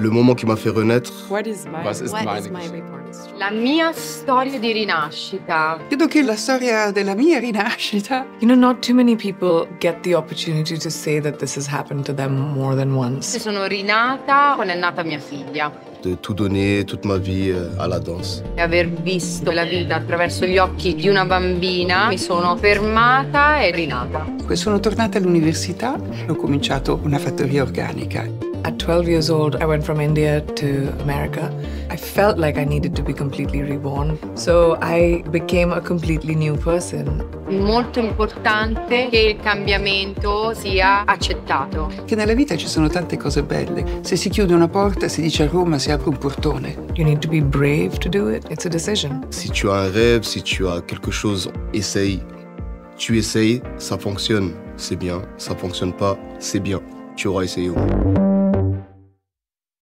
Le moment qui m'a fait renaître, What is my, Was ist what meine? La mia storia di rinascita. Credo che la storia della mia rinascita You know, not too many people get the opportunity to say that this has happened to them more than once. Sono rinata quando è nata mia figlia. de tout donner, toute ma vie euh, à la danse. E aver visto la vita attraverso gli occhi di una bambina, mi sono fermata e rinata. sono tornata all'università e ho cominciato una fattoria organica. At 12 years old, I went from India to America. I felt like I needed to be completely reborn. So I became a completely new person. Molto importante che il cambiamento sia accettato. Che nella vita ci sono tante cose belle. Se si chiude una porta, si dice a Roma, si apre un portone. You need to be brave to do it. It's a decision. Si tu as un rêve, si tu as quelque chose, essaye. Tu essayes, ça fonctionne, c'est bien. Ça fonctionne pas, c'est bien. Tu auras essayé au moins.